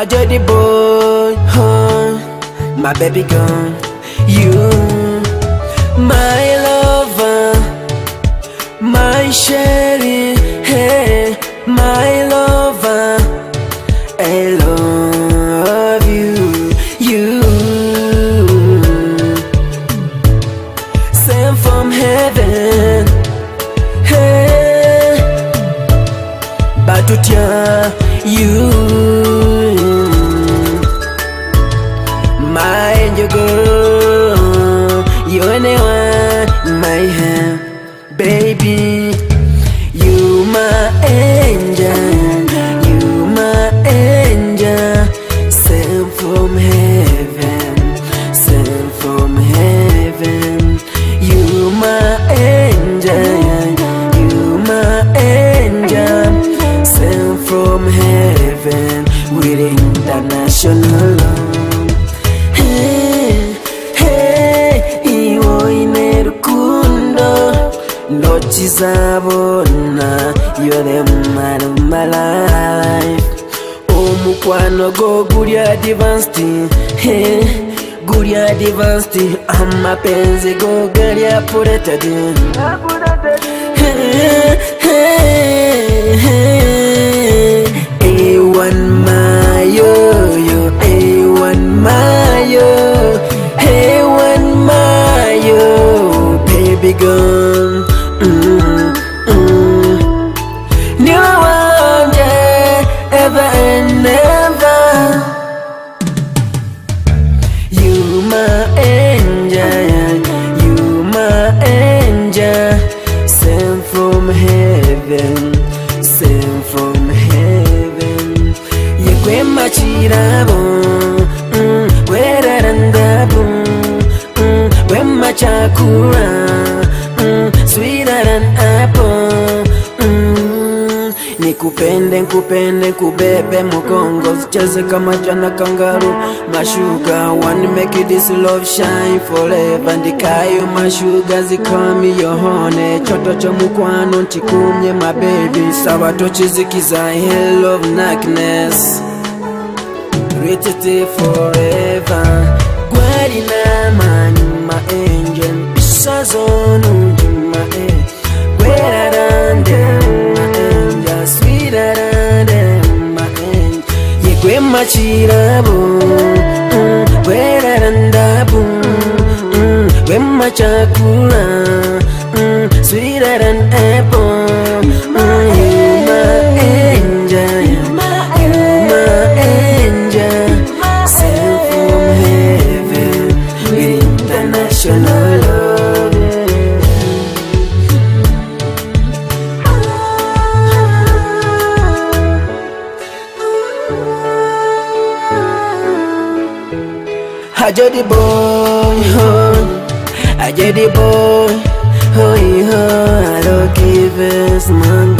Hajo the boy, huh? my baby girl, you, my lover, my sherry, hey, my lover, I love you, you, sent from heaven, hey, but to you. Zabona you're the man of my life omukwano go guli advanced hey, guli advanced amapenzi go gali apurated hey, hey, hey. A1 mayo, A1 mayo, A1 mayo, baby girl. Heaven, sent from heaven. Yekwe machirabo, mm, werarandabu, mm, wema chakura, mm, sweeter than apple. Nikupende nkupende kubebe mokongo, zicheze kama jana kangaru. Mashuga one make this love shine forever. Ndikayo mashuga zikami yohone. Choto cho mukwano ntikumye mabebi sabato chizikiza hell of darkness. Retete forever gwerarandabu mm, wema chakula sweeter than apple mm, Hajo the boy? Hajo the boy, oh, yeah, I don't give a man